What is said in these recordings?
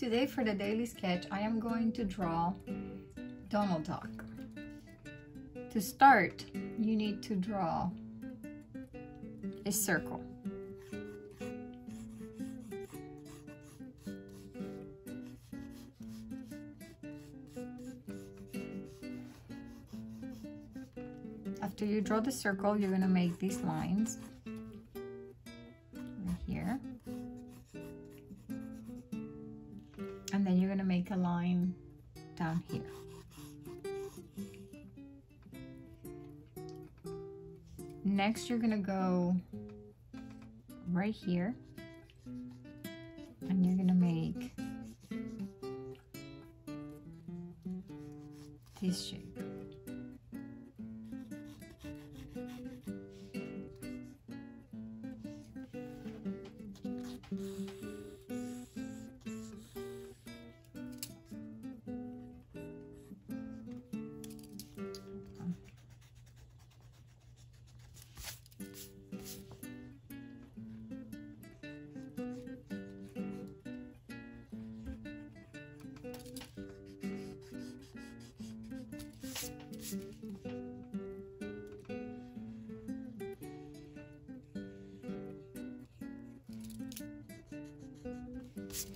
Today for the daily sketch, I am going to draw Donald Duck. To start, you need to draw a circle. After you draw the circle, you're going to make these lines down here. Next, you're going to go right here and you're going to make this shape.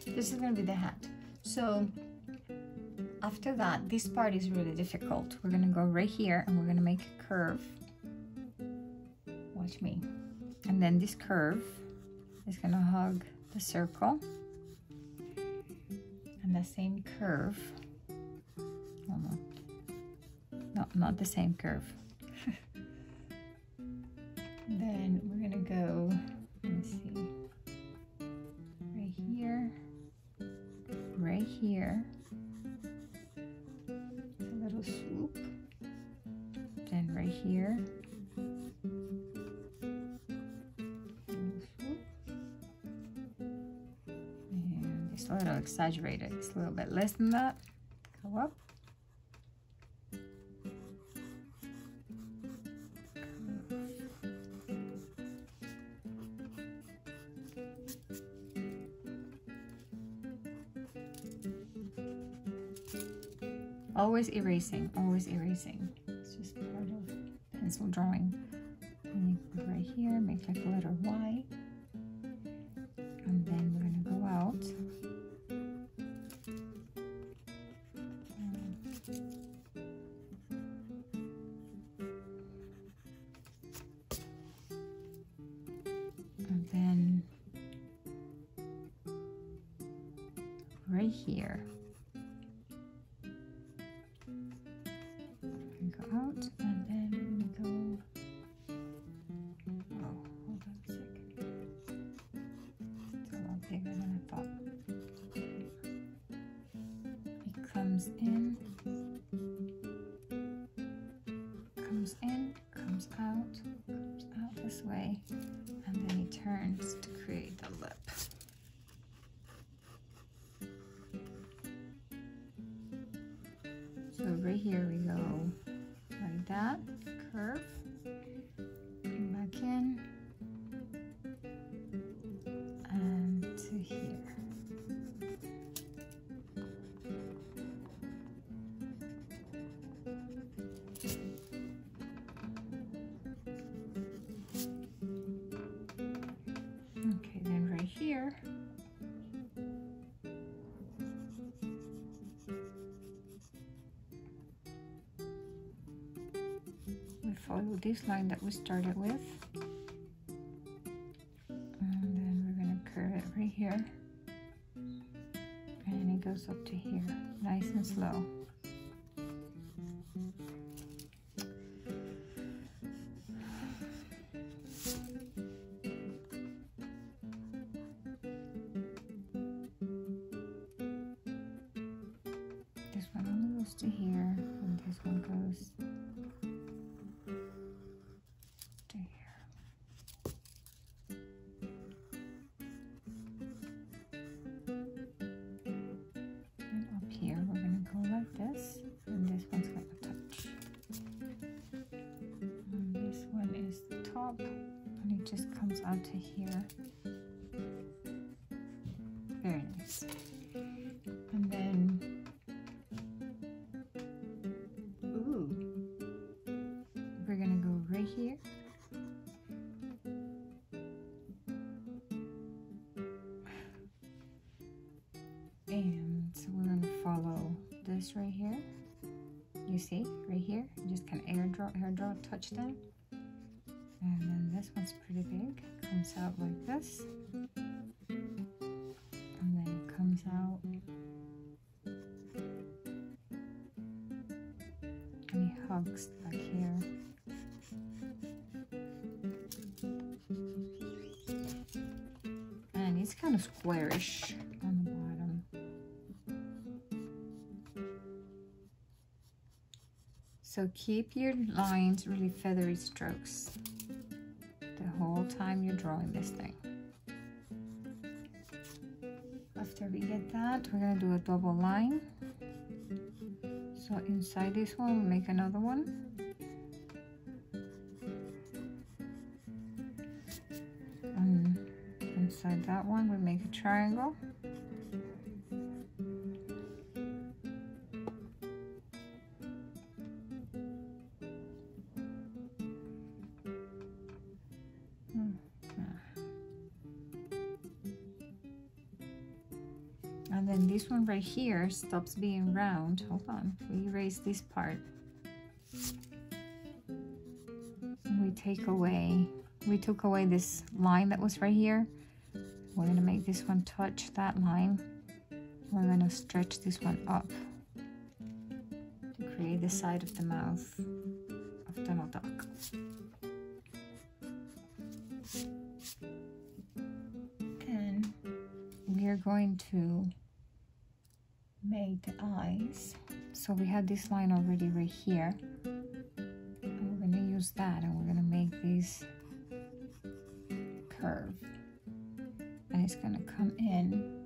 This is going to be the hat. So after that, this part is really difficult. We're going to go right here and we're going to make a curve. Watch me. And then this curve is going to hug the circle. And the same curve. Not the same curve. then we're going to go, let me see. right here. Right here, a little swoop. Then right here. And it's a little exaggerated. It's a little bit less than that. Go up. Always erasing, always erasing. It's just part of pencil drawing. And you put right here, make like a letter Y. And then we're gonna go out. And then right here. This way Okay, then right here, we follow this line that we started with. And then we're going to curve it right here. And it goes up to here nice and slow this one only goes to here and this one goes And so we're gonna follow this right here. You see, right here, you just kind of air draw, air draw, touch them. And then this one's pretty big, comes out like this. And then it comes out. And he hugs back here. And it's kind of squarish So keep your lines really feathery strokes the whole time you're drawing this thing. After we get that, we're gonna do a double line. So inside this one, we make another one. And inside that one, we make a triangle. Then this one right here stops being round. Hold on, we erase this part. We take away, we took away this line that was right here. We're gonna make this one touch that line. We're gonna stretch this one up to create the side of the mouth of Donald Duck. Then we are going to make the eyes. So we had this line already right here. And we're gonna use that and we're gonna make this curve. And it's gonna come in.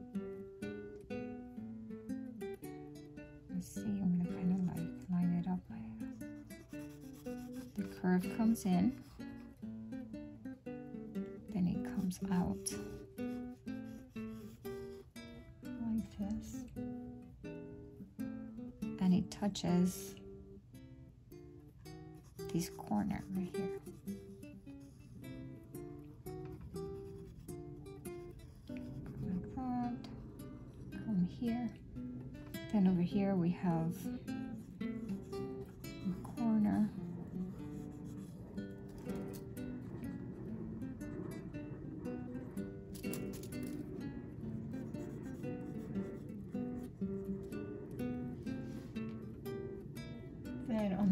Let's see, I'm gonna kind of like line it up the curve comes in, then it comes out it touches this corner right here.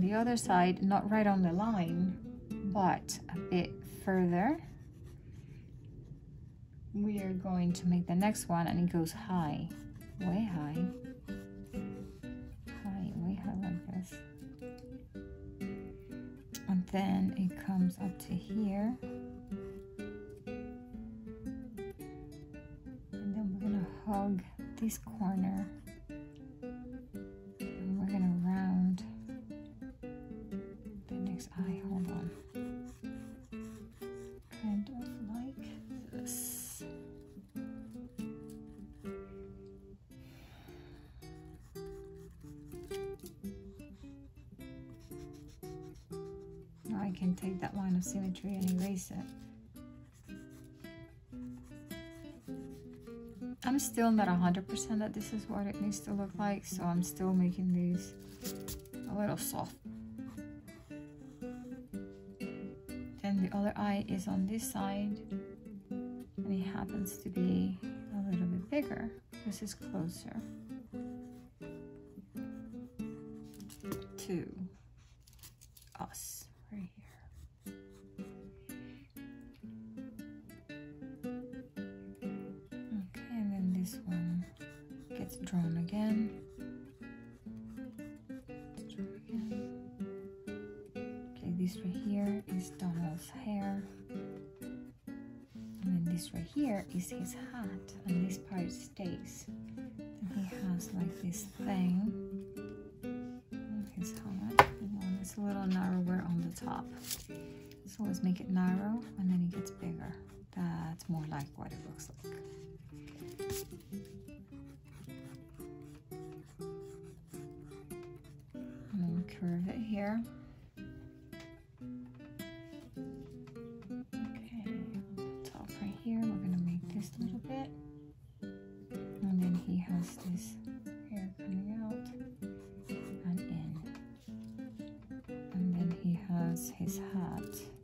The other side, not right on the line, but a bit further, we are going to make the next one and it goes high, way high, high, way high like this. And then it comes up to here. And then we're gonna hug this corner symmetry and erase it. I'm still not 100% that this is what it needs to look like, so I'm still making these a little soft. Then the other eye is on this side, and it happens to be a little bit bigger. This is closer to is Donald's hair. And then this right here is his hat, and this part stays. Then he has like this thing his hat. And it's a little narrower on the top. So let's make it narrow, and then it gets bigger. That's more like what it looks like. Curve it here. just a little bit. And then he has this hair coming out and in. And then he has his hat.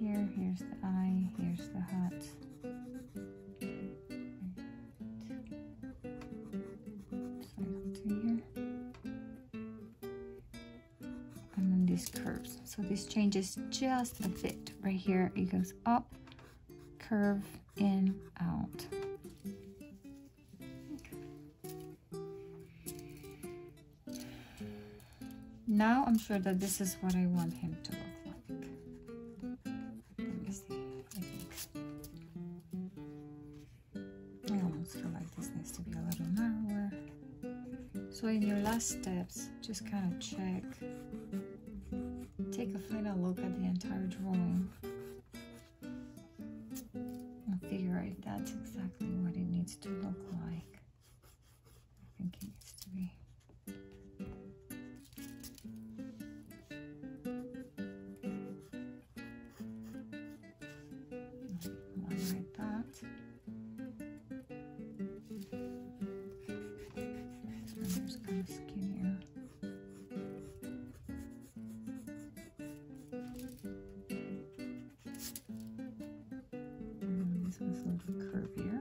Here. Here's the eye. Here's the hat. Here. And then these curves. So this changes just a bit. Right here, it goes up, curve, in, out. Now I'm sure that this is what I want him to Like this needs to be a little narrower. So in your last steps, just kind of check. Take a final look at the entire drawing. Of skinnier. This one's a little curvier.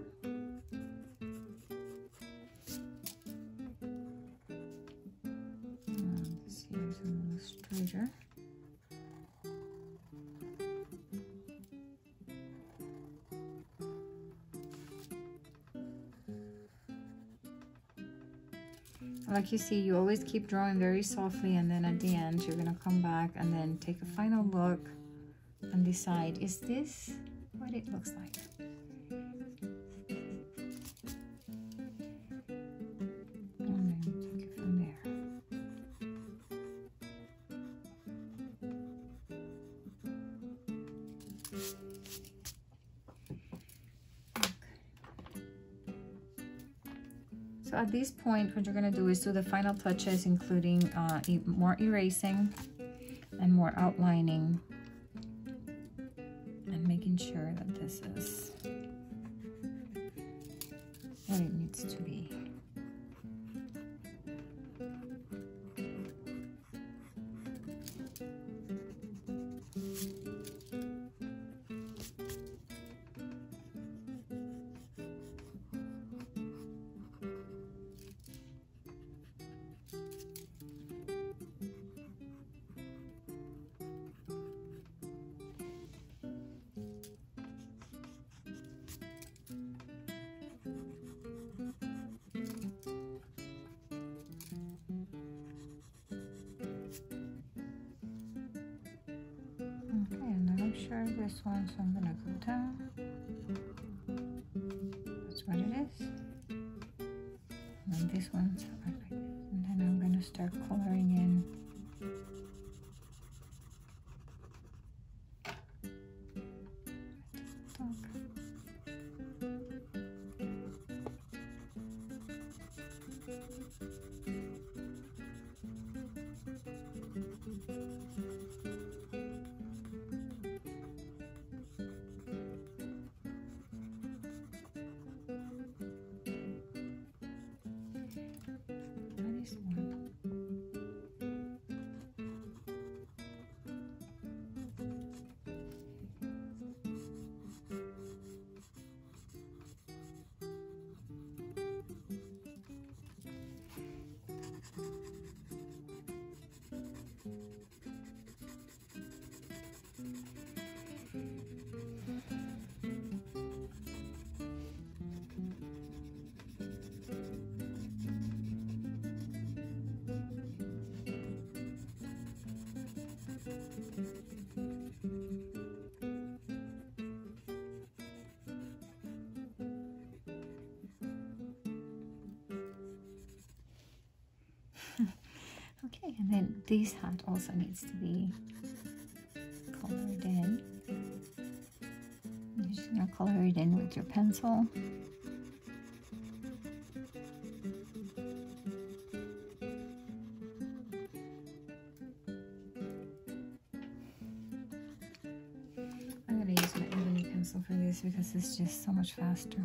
This here is a little straighter. Like you see you always keep drawing very softly and then at the end you're gonna come back and then take a final look and decide is this what it looks like at this point, what you're gonna do is do the final touches, including uh, more erasing and more outlining and making sure that this is what it needs to be. This one, so I'm gonna go down. That's what it is. And then this one's like Okay, and then this hat also needs to be colored in. You're just gonna color it in with your pencil. I'm gonna use my ebony pencil for this because it's just so much faster.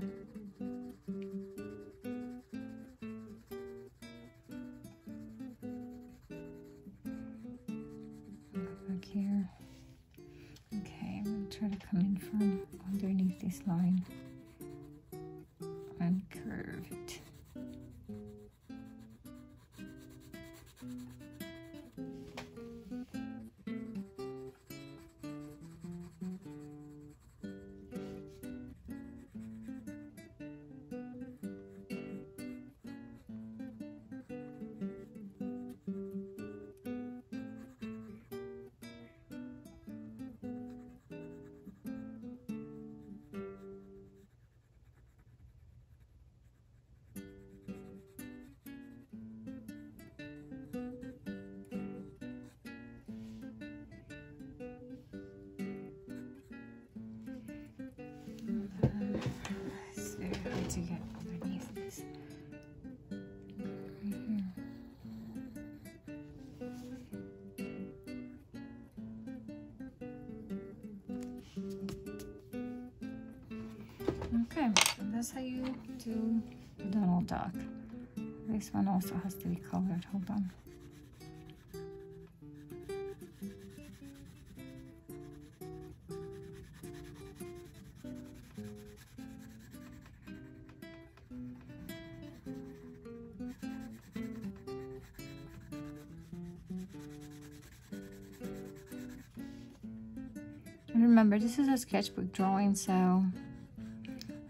Line and curve it. To get underneath this. Okay, and that's how you do the Donald Duck. This one also has to be colored. Hold on. Remember, this is a sketchbook drawing, so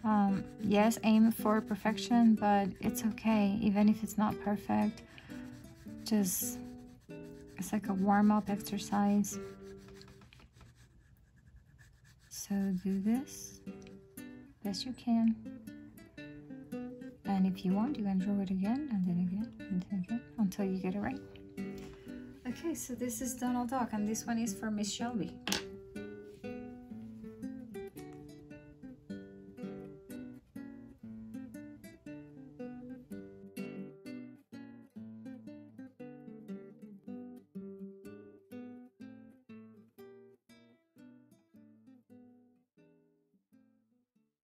um, yes, aim for perfection, but it's okay, even if it's not perfect. Just, it's like a warm-up exercise. So do this best you can. And if you want, you can draw it again, and then again, and then again, until you get it right. Okay, so this is Donald Duck, and this one is for Miss Shelby.